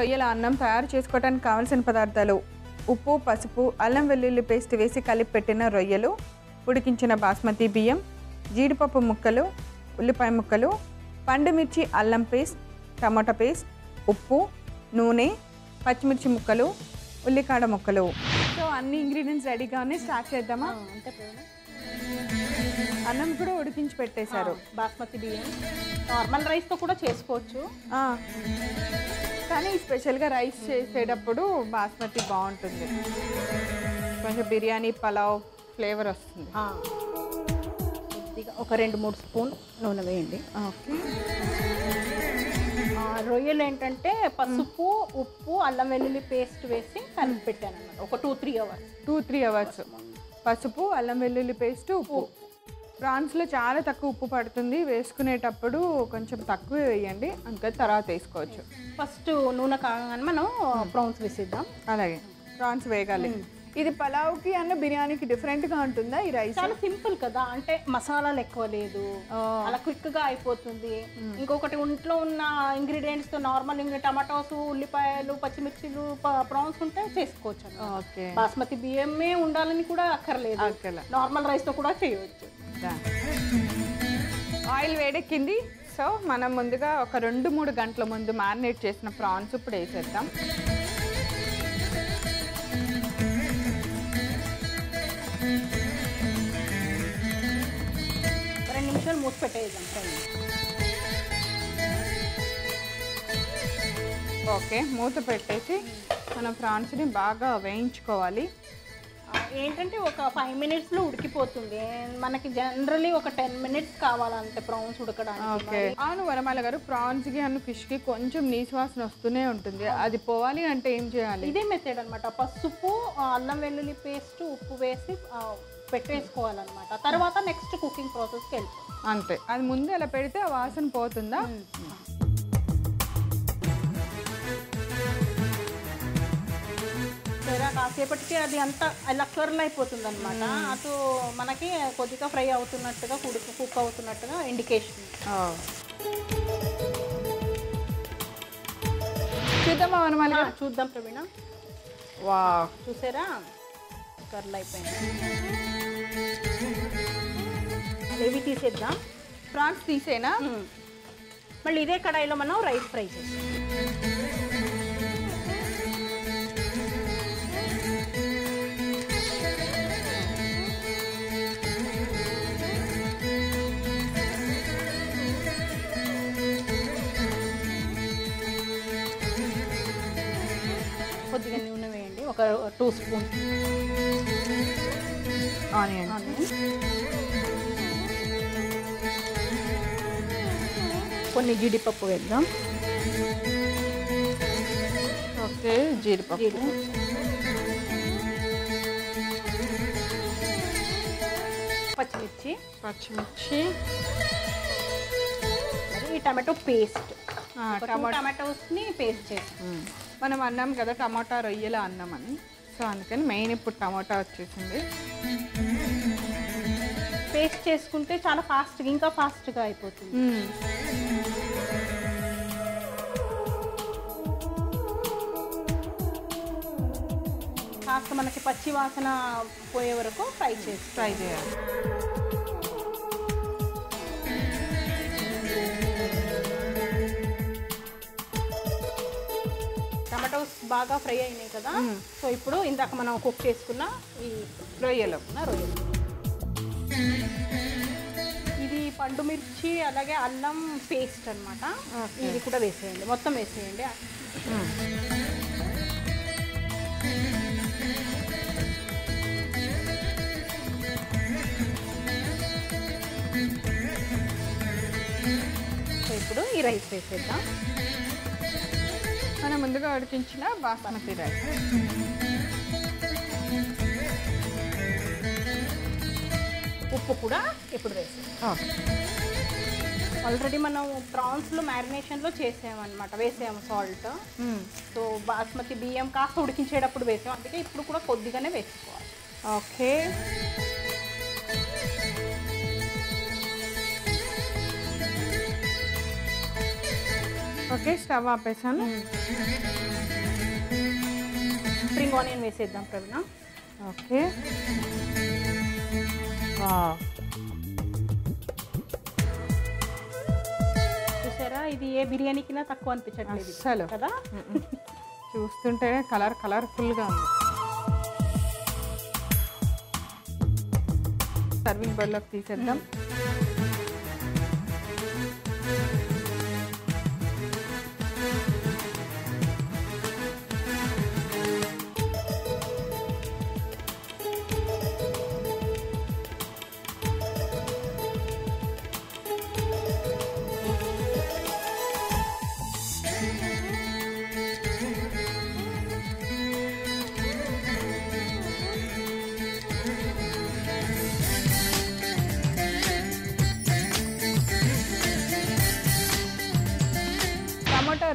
రొయ్యల అన్నం తయారు చేసుకోవడానికి కావాల్సిన పదార్థాలు ఉప్పు పసుపు అల్లం వెల్లుల్లి పేస్ట్ వేసి కలిపి పెట్టిన రొయ్యలు ఉడికించిన బాస్మతి బియ్యం జీడిపప్పు ముక్కలు ఉల్లిపాయ ముక్కలు పండుమిర్చి అల్లం పేస్ట్ టమాటా పేస్ట్ ఉప్పు నూనె పచ్చిమిర్చి ముక్కలు ఉల్లికాడ ముక్కలు. సో అన్ని ఇంగ్రీడియంట్స్ రెడీగా ఉన్నాయి స్టార్ట్ చేద్దామా? అన్నం కూడా ఉడికించి పెట్టేశారు. బాస్మతి బియ్యం. నార్మల్ రైస్తో కూడా చేసుకోవచ్చు. కానీ స్పెషల్గా రైస్ చేసేటప్పుడు బాస్మతి బాగుంటుంది. కొంచెం బిర్యానీ పలావ్ ఫ్లేవర్ వస్తుంది. కొద్దిగా ఒక రెండు మూడు స్పూన్ నూనె వేయండి. ఓకే. రొయ్యలు ఏంటంటే పసుపు ఉప్పు అల్లం వెల్లుల్లి పేస్ట్ వేసి కలిపి పెట్టాను అనమాట ఒక two three hours. Two three hours. పసుపు అల్లం వెల్లుల్లి పేస్ట్ ఉప్పు. ప్రాన్స్లో చాలా తక్కువ ఉప్పు పడుతుంది. వేసుకునేటప్పుడు కొంచెం తక్కువ వేయండి. అందుకని తర్వాత వేసుకోవచ్చు. ఫస్ట్ నూనె కాగానే మనం ప్రాన్స్ వేసేద్దాం. అలాగే. ప్రాన్స్ వేగాలి. ఇది పలావ్కి అన్న బిర్యానీకి డిఫరెంట్గా ఉంటుందా ఈ రైస్? చాలా సింపుల్ కదా. అంటే మసాలాలు ఎక్కువ లేదు. అలా క్విక్గా అయిపోతుంది ఇంకొకటి ఇంట్లో ఉన్న ఇంగ్రీడియంట్స్తో నార్మల్ టమాటోస్ ఉల్లిపాయలు పచ్చిమిర్చిలు ప్రాన్స్ ఉంటే చేసుకోవచ్చు బాస్మతి బియ్యమే ఉండాలని కూడా అక్కర్లేదు. నార్మల్ రైస్తో కూడా చేయవచ్చు ఆయిల్ వేడెక్కింది. సో మనం ముందుగా ఒక రెండు మూడు గంటల ముందు మ్యారినేట్ చేసిన ప్రాన్స్ ఇప్పుడు వేసేద్దాం. రెండు నిమిషాలు మూసి పెట్టేద్దాం ఓకే మూత పెట్టేసి మనం ప్రాన్స్ని బాగా వేయించుకోవాలి. ఏంటంటే ఒక ఫైవ్ మినిట్స్లో ఉడికిపోతుంది. మనకి జనరలీ ఒక టెన్ మినిట్స్ కావాలంటే ప్రాన్స్ ఉడకడానికి అవును వరమాల గారు ప్రాన్స్కి అన్న ఫిష్కి కొంచెం నీసు వాసన వస్తూనే ఉంటుంది. అది పోవాలి అంటే ఏం చేయాలి? ఇదే మెథడ్ అనమాట పసుపు అల్లం వెల్లుల్లి పేస్ట్ ఉప్పు వేసి పెట్టేసుకోవాలన్నమాట. తర్వాత నెక్స్ట్ కుకింగ్ ప్రాసెస్కి వెళ్ళిపోతుంది అంతే. అది ముందు అలా పెడితే ఆ వాసన పోతుందా? సరే కాసేపటికి అది అంతా అలా కర్ల్ అయిపోతుంది అనమాట అటు మనకి కొద్దిగా ఫ్రై అవుతున్నట్టుగా కుడుకు కుక్ అవుతున్నట్టుగా ఇండికేషన్. చూద్దామా గారు చూద్దాం ప్రవీణ. వా చూసారా? కర్ల్ అయిపోయింది. ఇవి తీసేద్దాం. ప్రాన్స్ తీసేనా. మళ్ళీ ఇదే కడాయిలో మనం రైస్ ఫ్రై చేస్తాం. ఒక టూ స్పూన్ ఆనియన్. కొన్ని జీడిపప్పు వేద్దాం. ఓకే జీడిపప్పు. పచ్చిమిర్చి. పచ్చిమిర్చి. మరి ఈ టమాటో పేస్ట్. టమాటోస్ని పేస్ట్ చేసి. మనం అన్నాం కదా టమాటా రొయ్యల అన్నం అని. సో అందుకని మెయిన్ ఇప్పుడు టమాటా వచ్చేసింది. పేస్ట్ చేసుకుంటే చాలా ఫాస్ట్గా ఇంకా ఫాస్ట్గా అయిపోతుంది. కాస్త మనకి పచ్చి వాసన పోయే వరకు ఫ్రై చేసి ఫ్రై చేయాలి. బాగా ఫ్రై అయినాయి కదా. సో ఇప్పుడు ఇందాక మనం కుక్ చేసుకున్న ఈ రొయ్యలు రొయ్యలు. ఇది పండు మిర్చి అలాగే అల్లం పేస్ట్ అన్నమాట. ఇది కూడా వేసేయండి. మొత్తం వేసేయండి. సో ఇప్పుడు ఈ రైస్ వేసేద్దాం. మనం ముందుగా ఉడికించిన బాస్మతి రైస్. ఉప్పు కూడా ఇప్పుడు వేసేద్దాం ఆల్రెడీ మనం ప్రాన్స్లో మ్యారినేషన్లో చేసామన్నమాట. వేసాము సాల్ట్ సో బాస్మతి బియ్యం కాస్త ఉడికించేటప్పుడు వేసాం. అందుకే ఇప్పుడు కూడా కొద్దిగానే వేసుకోవాలి. ఓకే. ఓకే స్టవ్ ఆపేసాను. స్ప్రింగ్ ఆనియన్ వేసేద్దాం ప్రవీణ. ఓకే. చూసారా? ఇది ఏ బిర్యానీకినా తక్కువ అనిపించట్లేదు ఇది. అస్సలు. కదా? చూస్తుంటేనే కలర్ కలర్ఫుల్గా ఉంది. సర్వింగ్ బౌల్లోకి తీసేద్దాం.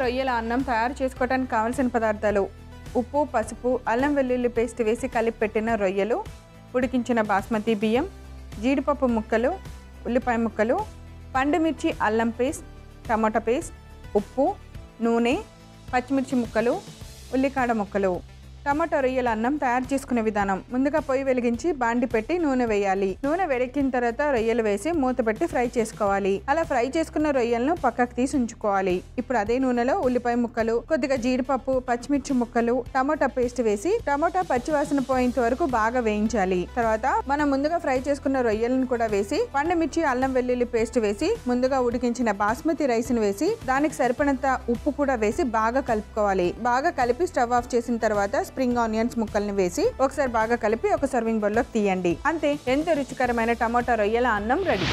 రొయ్యల అన్నం తయారు చేసుకోవడానికి కావలసిన పదార్థాలు ఉప్పు పసుపు అల్లం వెల్లుల్లి పేస్ట్ వేసి కలిపి పెట్టిన రొయ్యలు ఉడికించిన బాస్మతి బియ్యం జీడిపప్పు ముక్కలు ఉల్లిపాయ ముక్కలు పండుమిర్చి అల్లం పేస్ట్ టమాటా పేస్ట్ ఉప్పు నూనె పచ్చిమిర్చి ముక్కలు ఉల్లికాడ ముక్కలు. టమాటో రొయ్యల అన్నం తయారు చేసుకునే విధానం. ముందుగా పొయ్యి వెలిగించి బాండి పెట్టి నూనె వేయాలి. నూనె వేడెక్కిన తర్వాత రొయ్యలు వేసి మూత పెట్టి ఫ్రై చేసుకోవాలి. అలా ఫ్రై చేసుకున్న రొయ్యలను పక్కకు తీసి ఉంచుకోవాలి. ఇప్పుడు అదే నూనెలో ఉల్లిపాయ ముక్కలు కొద్దిగా జీడిపప్పు పచ్చిమిర్చి ముక్కలు టమాటా పేస్ట్ వేసి టమాటా పచ్చివాసన పోయేంత వరకు బాగా వేయించాలి. తర్వాత మనం ముందుగా ఫ్రై చేసుకున్న రొయ్యలను కూడా వేసి పండుమిర్చి అల్లం వెల్లుల్లి పేస్ట్ వేసి ముందుగా ఉడికించిన బాస్మతి రైస్ను వేసి దానికి సరిపడంత ఉప్పు కూడా వేసి బాగా కలుపుకోవాలి. బాగా కలిపి స్టవ్ ఆఫ్ చేసిన తర్వాత స్ప్రింగ్ ఆనియన్స్ ముక్కల్ని వేసి ఒకసారి బాగా కలిపి ఒక సర్వింగ్ బౌల్లోకి తీయండి. అంతే ఎంతో రుచికరమైన టమాటా రొయ్యల అన్నం రెడీ.